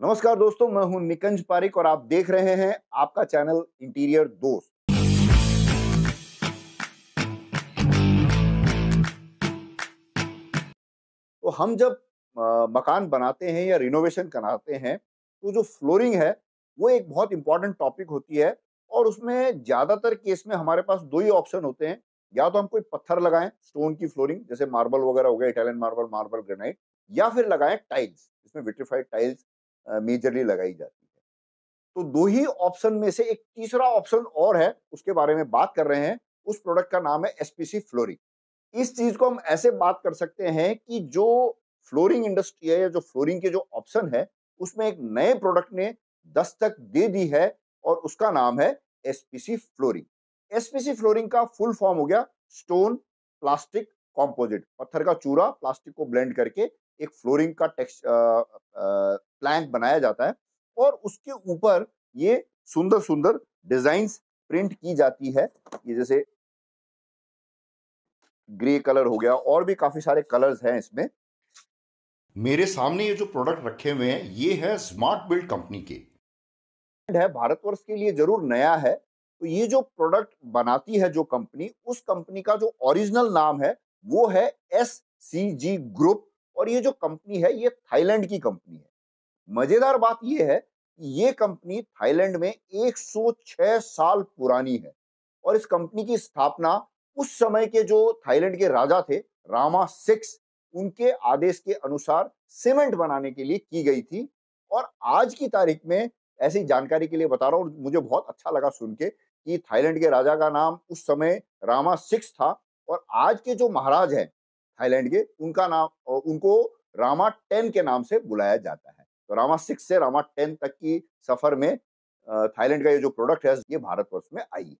नमस्कार दोस्तों, मैं हूँ निकंज पारिक और आप देख रहे हैं आपका चैनल इंटीरियर दोस्त। तो हम जब मकान बनाते हैं या रिनोवेशन कराते हैं तो जो फ्लोरिंग है, वो एक बहुत इंपॉर्टेंट टॉपिक होती है और उसमें ज़्यादातर केस में हमारे पास दो ही ऑप्शन होते हैं। या तो हम कोई पत्थर लगाएँ स्टोन की फ्लोरिंग जैसे मार्बल वगैरह हो गया इटालियन मार्बल मार्बल ग्रेनाइट या फिर लगाएँ टाइल्स जिसमें विट्रीफाइड टाइल्स मेजरली लगाई जाती है। तो दो ही ऑप्शन में से एक तीसरा ऑप्शन और है, उसके बारे में बात कर रहे हैं। उस प्रोडक्ट का नाम है एसपीसी फ्लोरिंग इस चीज़ को हम ऐसे बात कर सकते हैं कि जो फ्लोरिंग इंडस्ट्री है या जो फ्लोरिंग के जो ऑप्शन है, उसमें एक नए प्रोडक्ट ने दस्तक दे दी है और उसका नाम है एसपीसी फ्लोरिंग एसपीसी फ्लोरिंग का फुल फॉर्म हो गया स्टोन प्लास्टिक कॉम्पोजिट पत्थर का चूरा प्लास्टिक को ब्लेंड करके एक फ्लोरिंग का टेक्स प्लैंक बनाया जाता है और उसके ऊपर ये सुंदर सुंदर डिज़ाइन प्रिंट की जाती है। ये जैसे ग्रे कलर हो गया और भी काफ़ी सारे कलर्स हैं इसमें। मेरे सामने ये जो प्रोडक्ट रखे हुए हैं, ये है स्मार्ट बिल्ड कंपनी के। है, भारतवर्ष के लिए ज़रूर नया है। तो ये जो प्रोडक्ट बनाती है जो कंपनी उस कंपनी का जो ओरिजिनल नाम है, वो है एस सी जी ग्रुप और ये जो कंपनी है, ये थाईलैंड की कंपनी है। मज़ेदार बात ये है ये कंपनी थाईलैंड में 106 साल पुरानी है और इस कंपनी की स्थापना उस समय के जो थाईलैंड के राजा थे, रामा सिक्स, उनके आदेश के अनुसार सीमेंट बनाने के लिए की गई थी। और आज की तारीख में ऐसी जानकारी के लिए बता रहा हूँ, मुझे बहुत अच्छा लगा सुन के कि थाईलैंड के राजा का नाम उस समय रामा सिक्स था और आज के जो महाराज हैं थाईलैंड के, उनका नाम उनको रामा टेन के नाम से बुलाया जाता है। तो रामा सिक्स से रामा टेन तक की सफ़र में थाईलैंड का ये जो प्रोडक्ट है, ये भारतवर्ष में आई।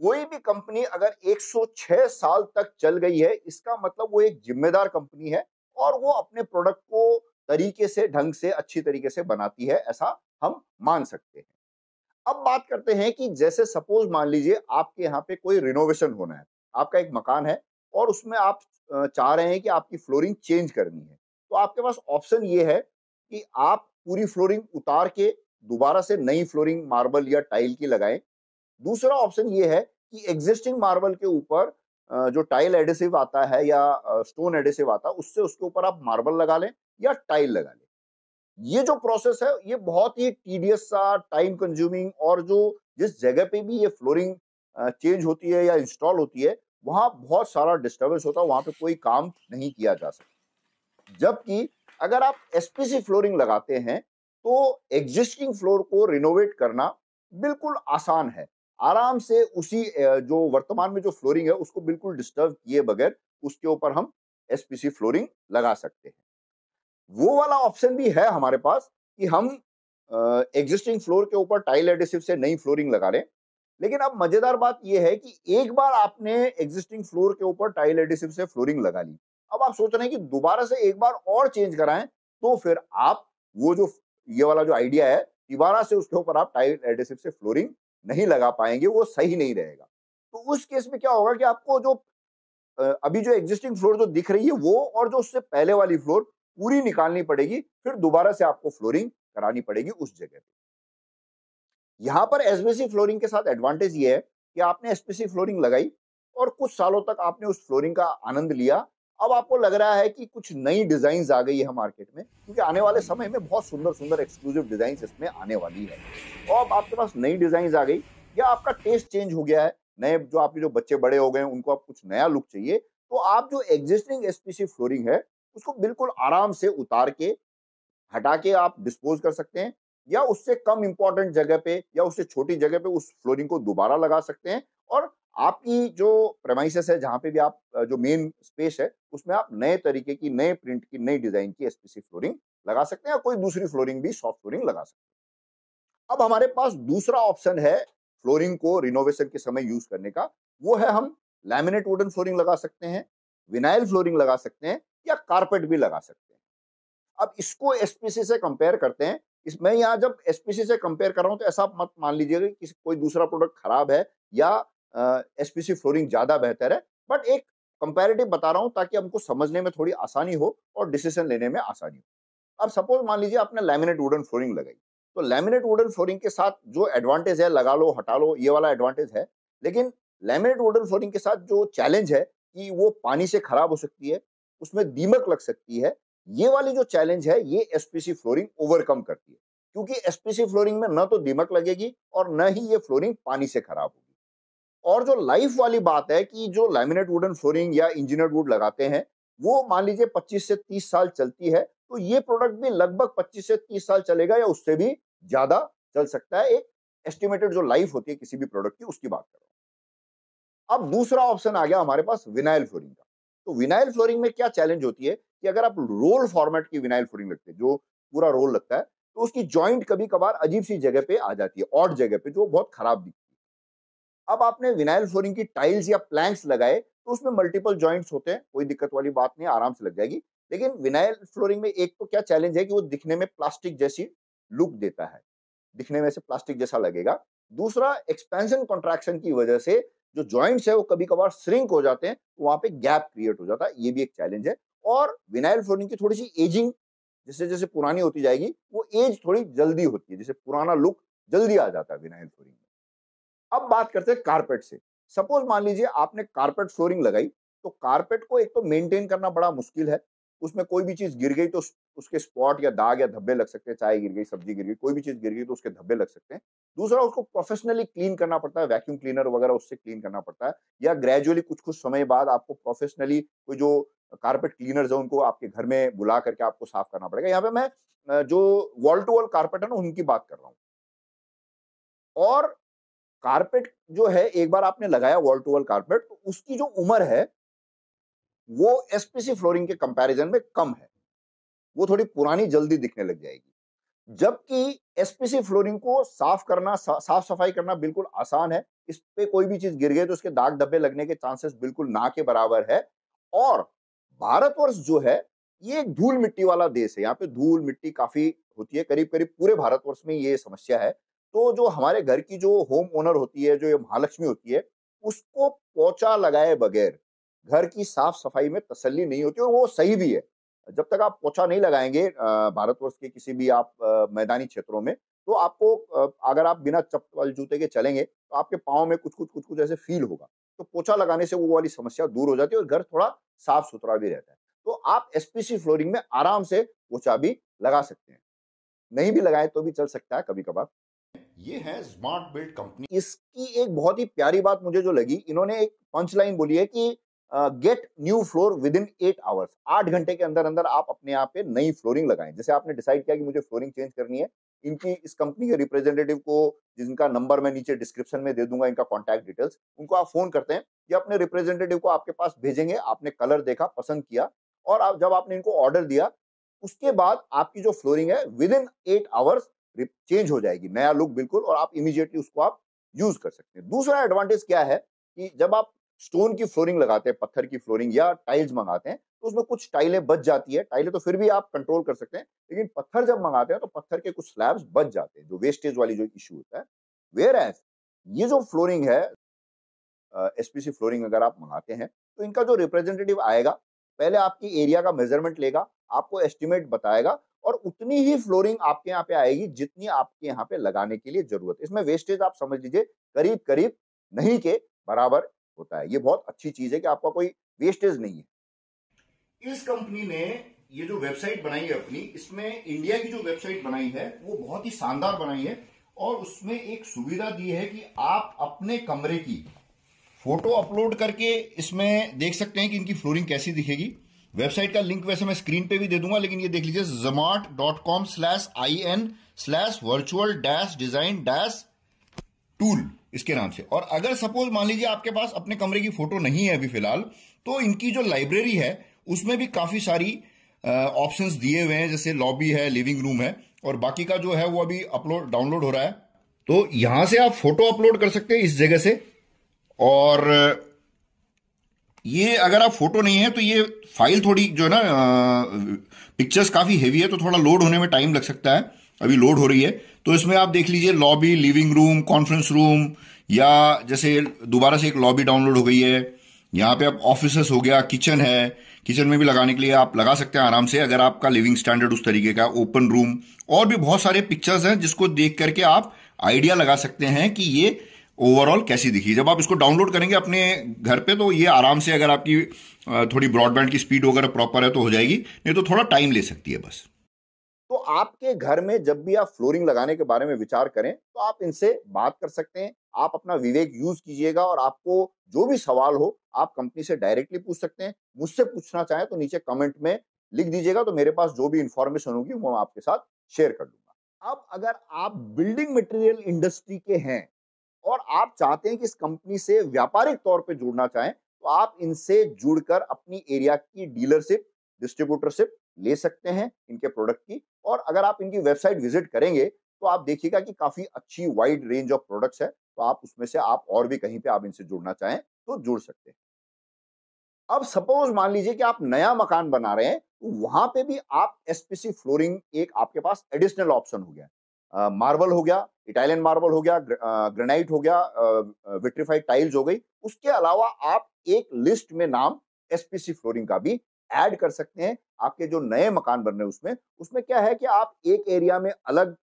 कोई भी कंपनी अगर 106 साल तक चल गई है, इसका मतलब वो एक जिम्मेदार कंपनी है और वो अपने प्रोडक्ट को तरीके से, ढंग से, अच्छी तरीके से बनाती है, ऐसा हम मान सकते हैं। अब बात करते हैं कि जैसे सपोज़ मान लीजिए आपके यहाँ पे कोई रिनोवेशन होना है, आपका एक मकान है और उसमें आप चाह रहे हैं कि आपकी फ्लोरिंग चेंज करनी है। तो आपके पास ऑप्शन ये है कि आप पूरी फ्लोरिंग उतार के दोबारा से नई फ्लोरिंग मार्बल या टाइल की लगाएँ। दूसरा ऑप्शन ये है कि एग्जिस्टिंग मार्बल के ऊपर जो टाइल एडेसिव आता है या स्टोन एडेसिव आता है, उससे उसके ऊपर आप मार्बल लगा लें या टाइल लगा लें। ये जो प्रोसेस है, ये बहुत ही टीडियस सा टाइम कंज्यूमिंग और जो जिस जगह पे भी ये फ्लोरिंग चेंज होती है या इंस्टॉल होती है वहाँ बहुत सारा डिस्टर्बेंस होता है, वहाँ पे कोई काम नहीं किया जा सकता। जबकि अगर आप एसपीसी फ्लोरिंग लगाते हैं तो एग्जिस्टिंग फ्लोर को रिनोवेट करना बिल्कुल आसान है। आराम से उसी जो वर्तमान में जो फ्लोरिंग है, उसको बिल्कुल डिस्टर्ब किए बगैर उसके ऊपर हम एसपीसी फ्लोरिंग लगा सकते हैं। वो वाला ऑप्शन भी है हमारे पास कि हम एग्जिस्टिंग फ्लोर के ऊपर टाइल एडिसिव से नई फ्लोरिंग लगा लें लेकिन अब मज़ेदार बात यह है कि एक बार आपने एग्जिस्टिंग फ्लोर के ऊपर टाइल एडिसिव से फ्लोरिंग लगा ली। अब आप सोच रहे हैं कि दोबारा से एक बार और चेंज कराएँ तो फिर आप वो जो, ये वाला जो आइडिया है, दोबारा से उसके ऊपर आप टाइल एडिसिव से फ्लोरिंग नहीं लगा पाएँगे, वो सही नहीं रहेगा। तो उस केस में क्या होगा कि आपको जो अभी जो एग्जिस्टिंग फ्लोर जो दिख रही है, वो और जो उससे पहले वाली फ्लोर पूरी निकालनी पड़ेगी, फिर दोबारा से आपको फ्लोरिंग करानी पड़ेगी उस जगह पे। यहाँ पर एसबीसी फ्लोरिंग के साथ एडवांटेज ये है कि आपने एसपीसी फ्लोरिंग लगाई और कुछ सालों तक आपने उस फ्लोरिंग का आनंद लिया। अब आपको लग रहा है कि कुछ नई डिज़ाइन आ गई है मार्केट में, क्योंकि आने वाले समय में बहुत सुंदर सुंदर एक्सक्लूसिव डिज़ाइन इसमें आने वाली है। और अब आपके पास नई डिज़ाइन आ गई, या आपका टेस्ट चेंज हो गया है, नए जो आपके जो बच्चे बड़े हो गए उनको आप कुछ नया लुक चाहिए तो आप जो एग्जिस्टिंग एसपीसी फ्लोरिंग है, उसको बिल्कुल आराम से उतार के, हटा के आप डिस्पोज कर सकते हैं। या उससे कम इंपॉर्टेंट जगह पे या उससे छोटी जगह पे उस फ्लोरिंग को दोबारा लगा सकते हैं। और आपकी जो प्रेमाइसिस है, जहाँ पे भी आप जो मेन स्पेस है, उसमें आप नए तरीके की, नए प्रिंट की, नई डिज़ाइन की एसपीसी फ्लोरिंग लगा सकते हैं या कोई दूसरी फ्लोरिंग भी सॉफ्ट फ्लोरिंग लगा सकते हैं। अब हमारे पास दूसरा ऑप्शन है फ्लोरिंग को रिनोवेशन के समय यूज़ करने का। वो है हम लैमिनेट वुडन फ्लोरिंग लगा सकते हैं विनाइल फ्लोरिंग लगा सकते हैं या कारपेट भी लगा सकते हैं। अब इसको एसपीसी से कंपेयर करते हैं इस, मैं यहाँ जब एसपीसी से कंपेयर कर रहा हूँ तो ऐसा मत मान लीजिएगा कि कोई दूसरा प्रोडक्ट खराब है या एसपीसी फ्लोरिंग ज़्यादा बेहतर है। बट एक कंपेरेटिव बता रहा हूँ ताकि हमको समझने में थोड़ी आसानी हो और डिसीज़न लेने में आसानी हो। अब सपोज़ मान लीजिए आपने लैमिनेट वुडन फ्लोरिंग लगाई। तो लैमिनेट वुडन फ्लोरिंग के साथ जो एडवांटेज है, लगा लो, हटा लो, ये वाला एडवांटेज है। लेकिन लैमिनेट वुडन फ्लोरिंग के साथ जो चैलेंज है कि वो पानी से खराब हो सकती है, उसमें दीमक लग सकती है ये वाली जो चैलेंज है, ये एसपीसी फ्लोरिंग ओवरकम करती है। क्योंकि एसपीसी फ्लोरिंग में न तो दीमक लगेगी और न ही ये फ्लोरिंग पानी से खराब होगी। और जो लाइफ वाली बात है कि जो लैमिनेट वुडन फ्लोरिंग या इंजीनियर्ड वुड लगाते हैं, वो मान लीजिए 25 से 30 साल चलती है तो ये प्रोडक्ट भी लगभग 25 से 30 साल चलेगा या उससे भी ज़्यादा चल सकता है। एक एस्टिमेटेड जो लाइफ होती है किसी भी प्रोडक्ट की, उसकी बात कर अब दूसरा ऑप्शन आ गया हमारे पास विनाइल फ्लोरिंग का। तो विनाइल फ्लोरिंग में क्या चैलेंज होती है कि अगर आप रोल फॉर्मेट की विनाइल फ्लोरिंग लगते हैं, जो पूरा रोल लगता है तो उसकी जॉइंट कभी कभार अजीब सी जगह पे आ जाती है ऑड जगह पे, जो बहुत खराब दिखती है। अब आपने विनाइल फ्लोरिंग की टाइल्स या प्लैंक्स लगाए तो उसमें मल्टीपल जॉइंट्स होते हैं, कोई दिक्कत वाली बात नहीं, आराम से लग जाएगी। लेकिन विनाइल फ्लोरिंग में एक तो क्या चैलेंज है कि वो दिखने में प्लास्टिक जैसी लुक देता है, दिखने में से प्लास्टिक जैसा लगेगा। दूसरा एक्सपेंशन कॉन्ट्रैक्शन की वजह से जो जॉइंट्स है, वो कभी कभार श्रिंक हो जाते हैं तो वहाँ पे गैप क्रिएट हो जाता है। ये भी एक चैलेंज है। और विनाइल फ्लोरिंग की थोड़ी सी एजिंग जैसे जैसे पुरानी होती जाएगी, वो एज थोड़ी जल्दी होती है। जैसे पुराना लुक जल्दी आ जाता है विनाइल फ्लोरिंग में। अब बात करते हैं कारपेट से। सपोज़ मान लीजिए आपने कारपेट फ्लोरिंग लगाई तो कारपेट को एक तो मेंटेन करना बड़ा मुश्किल है। उसमें कोई भी चीज़ गिर गई तो उसके स्पॉट या दाग या धब्बे लग सकते हैं, चाय गिर गई, सब्ज़ी गिर गई, कोई भी चीज़ गिर गई तो उसके धब्बे लग सकते हैं। दूसरा, उसको प्रोफेशनली क्लीन करना पड़ता है वैक्यूम क्लीनर वगैरह उससे क्लीन करना पड़ता है, या ग्रेजुअली कुछ कुछ समय बाद आपको प्रोफेशनली कोई जो कारपेट क्लीनर्स है, उनको आपके घर में बुला करके आपको साफ़ करना पड़ेगा। यहाँ पे मैं जो वॉल टू वॉल कारपेट है ना, उनकी बात कर रहा हूँ। और कारपेट जो है, एक बार आपने लगाया वॉल टू वॉल कारपेट तो उसकी जो उम्र है वो एसपीसी फ्लोरिंग के कंपैरिजन में कम है। वो थोड़ी पुरानी जल्दी दिखने लग जाएगी। जबकि एसपीसी फ्लोरिंग को साफ़ करना सा, साफ़ सफ़ाई करना बिल्कुल आसान है। इस पे कोई भी चीज़ गिर गई तो उसके दाग धब्बे लगने के चांसेस बिल्कुल ना के बराबर है। और भारतवर्ष जो है ये एक धूल मिट्टी वाला देश है। यहाँ पे धूल मिट्टी काफ़ी होती है। करीब करीब पूरे भारतवर्ष में ये समस्या है। तो जो हमारे घर की जो होम ओनर होती है जो ये महालक्ष्मी होती है उसको पोचा लगाए बगैर घर की साफ़ सफ़ाई में तसल्ली नहीं होती और वो सही भी है। जब तक आप पोछा नहीं लगाएँगे भारतवर्ष के किसी भी आप मैदानी क्षेत्रों में तो आपको अगर आप बिना चप्पल जूते के चलेंगे तो आपके पाँव में कुछ कुछ कुछ कुछ ऐसे फील होगा। तो पोछा लगाने से वो वाली समस्या दूर हो जाती है और घर थोड़ा साफ़ सुथरा भी रहता है। तो आप एसपीसी फ्लोरिंग में आराम से पोछा भी लगा सकते हैं। नहीं भी लगाए तो भी चल सकता है कभी कभार ये है स्मार्ट बिल्ड कंपनी इसकी एक बहुत ही प्यारी बात मुझे जो लगी इन्होंने एक पंच लाइन बोली है कि get new floor within eight hours आठ घंटे के अंदर अंदर आप अपने आप पे नई फ्लोरिंग लगाएँ। जैसे आपने डिसाइड किया कि मुझे फ्लोरिंग चेंज करनी है, इनकी इस कंपनी के रिप्रेजेंटेटिव को जिनका नंबर मैं नीचे डिस्क्रिप्शन में दे दूँगा, इनका कॉन्टैक्ट डिटेल्स उनको आप फ़ोन करते हैं ये अपने रिप्रेजेंटेटिव को आपके पास भेजेंगे, आपने कलर देखा, पसंद किया और आप, जब आपने इनको ऑर्डर दिया, उसके बाद आपकी जो फ्लोरिंग है within eight hours change हो जाएगी, नया लुक बिल्कुल और आप इमीजिएटली उसको आप यूज़ कर सकते हैं। दूसरा एडवांटेज क्या है कि जब आप स्टोन की फ्लोरिंग लगाते हैं, पत्थर की फ्लोरिंग या टाइल्स मंगाते हैं तो उसमें कुछ टाइलें बच जाती है। टाइलें तो फिर भी आप कंट्रोल कर सकते हैं, लेकिन पत्थर जब मंगाते हैं तो पत्थर के कुछ स्लैब्स बच जाते हैं, जो वेस्टेज वाली जो इश्यू होता है। वेयर एज ये जो फ्लोरिंग है एसपीसी फ्लोरिंग अगर आप मंगाते हैं तो इनका जो रिप्रेजेंटेटिव आएगा, पहले आपकी एरिया का मेज़रमेंट लेगा, आपको एस्टिमेट बताएगा और उतनी ही फ्लोरिंग आपके यहाँ पे आएगी जितनी आपके यहाँ पे लगाने के लिए ज़रूरत है। इसमें वेस्टेज आप समझ लीजिए करीब करीब नहीं के बराबर होता है। ये बहुत अच्छी चीज़ है कि आपका कोई वेस्टेज नहीं है। इस कंपनी ने ये जो वेबसाइट बनाई है अपनी, इसमें इंडिया की जो वेबसाइट बनाई है, वो बहुत ही शानदार बनाई है और उसमें एक सुविधा दी है कि आप अपने कमरे की फ़ोटो अपलोड करके इसमें देख सकते हैं कि इनकी फ्लोरिंग कैसी दिखेगी। वेबसाइट का लिंक वैसे मैं स्क्रीन पे भी दे दूँगा, लेकिन ये देख लीजिए जमाट dot com slash I N slash virtual dash design dash tool इसके नाम से। और अगर सपोज़ मान लीजिए आपके पास अपने कमरे की फ़ोटो नहीं है अभी फ़िलहाल तो इनकी जो लाइब्रेरी है, उसमें भी काफ़ी सारी ऑप्शंस दिए हुए हैं, जैसे लॉबी है लिविंग रूम है, और बाकी का जो है वो अभी अपलोड डाउनलोड हो रहा है। तो यहाँ से आप फ़ोटो अपलोड कर सकते हैं इस जगह से। और, ये अगर आप फ़ोटो नहीं है तो ये फ़ाइल थोड़ी जो है ना पिक्चर्स काफ़ी हेवी है तो थोड़ा लोड होने में टाइम लग सकता है। अभी लोड हो रही है। तो इसमें आप देख लीजिए lobby living room conference room या जैसे दोबारा से एक लॉबी डाउनलोड हो गई है। यहाँ पे आप ऑफ़िस हो गया किचन है। किचन में भी लगाने के लिए आप लगा सकते हैं आराम से, अगर आपका लिविंग स्टैंडर्ड उस तरीके का ओपन रूम और भी बहुत सारे पिक्चर्स हैं जिसको देख करके आप आइडिया लगा सकते हैं कि ये ओवरऑल कैसी दिखी जब आप इसको डाउनलोड करेंगे अपने घर पे तो ये आराम से अगर आपकी थोड़ी ब्रॉडबैंड की स्पीड वगैरह प्रॉपर है तो हो जाएगी, नहीं तो थोड़ा टाइम ले सकती है बस। तो आपके घर में जब भी आप फ्लोरिंग लगाने के बारे में विचार करें तो आप इनसे बात कर सकते हैं। आप अपना विवेक यूज़ कीजिएगा और आपको जो भी सवाल हो, आप कंपनी से डायरेक्टली पूछ सकते हैं। मुझसे पूछना चाहें तो नीचे कमेंट में लिख दीजिएगा तो मेरे पास जो भी इंफॉर्मेशन होगी, वो मैं आपके साथ शेयर कर दूँगा। अब अगर आप बिल्डिंग मटेरियल इंडस्ट्री के हैं और आप चाहते हैं कि इस कंपनी से व्यापारिक तौर पर जुड़ना चाहें तो आप इनसे जुड़कर अपनी एरिया की डीलरशिप, डिस्ट्रीब्यूटरशिप ले सकते हैं, इनके प्रोडक्ट की। और अगर आप इनकी वेबसाइट विज़िट करेंगे तो आप देखिएगा कि काफ़ी अच्छी वाइड रेंज ऑफ़ प्रोडक्ट्स है तो आप उसमें से आप और भी कहीं पे आप इनसे जुड़ना चाहें तो जुड़ सकते हैं। अब सपोज़ मान लीजिए कि आप नया मकान बना रहे हैं तो वहाँ पे भी आप एसपीसी फ्लोरिंग एक आपके पास एडिशनल ऑप्शन हो गया। मार्बल हो गया इटालियन मार्बल हो गया ग्रेनाइट हो गया विट्रीफाइड टाइल्स हो गई। उसके अलावा आप एक लिस्ट में नाम एसपीसी फ्लोरिंग का भी ऐड कर सकते हैं, आपके जो नए मकान बन रहे हैं उसमें उसमें क्या है कि आप एक एरिया में अलग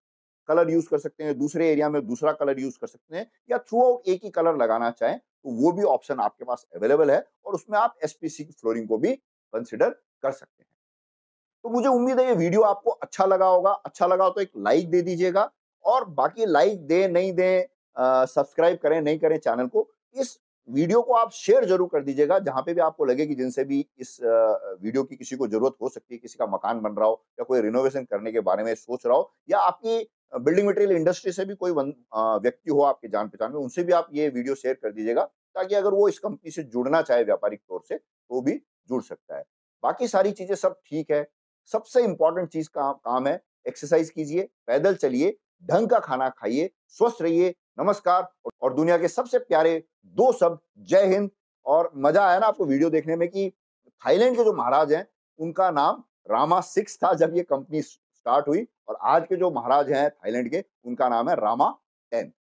कलर यूज़ कर सकते हैं, दूसरे एरिया में दूसरा कलर यूज़ कर सकते हैं, या थ्रू आउट एक ही कलर लगाना चाहें तो वो भी ऑप्शन आपके पास अवेलेबल है और उसमें आप एसपीसी की फ्लोरिंग को भी कंसिडर कर सकते हैं। तो मुझे उम्मीद है ये वीडियो आपको अच्छा लगा होगा अच्छा लगा हो तो एक लाइक दे दीजिएगा और बाकी लाइक दे, नहीं दें सब्सक्राइब करें, नहीं करें चैनल को, इस वीडियो को आप शेयर ज़रूर कर दीजिएगा, जहाँ पे भी आपको लगे कि जिनसे भी इस वीडियो की किसी को ज़रूरत हो सकती है, किसी का मकान बन रहा हो या कोई रिनोवेशन करने के बारे में सोच रहा हो या आपकी बिल्डिंग मटेरियल इंडस्ट्री से भी कोई व्यक्ति हो आपके जान पहचान में, उनसे भी आप ये वीडियो शेयर कर दीजिएगा, ताकि अगर वो इस कंपनी से जुड़ना चाहे व्यापारिक तौर से तो भी जुड़ सकता है। बाकी सारी चीज़ें सब ठीक है। सबसे इंपॉर्टेंट चीज़ का, काम है एक्सरसाइज कीजिए, पैदल चलिए, ढंग का खाना खाइए, स्वस्थ रहिए नमस्कार। और दुनिया के सबसे प्यारे दो शब्द, जय हिंद। और मज़ा आया ना आपको वीडियो देखने में कि थाईलैंड के जो महाराज हैं, उनका नाम रामा सिक्स था जब ये कंपनी स्टार्ट हुई। और आज के जो महाराज हैं थाईलैंड के, उनका नाम है रामा टेन